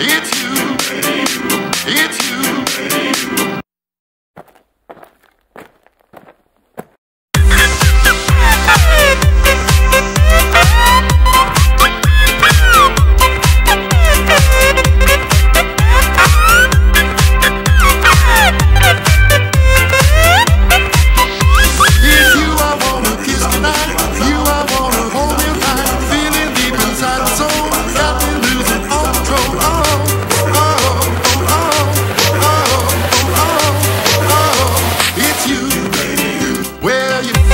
It's you. It's you. Where you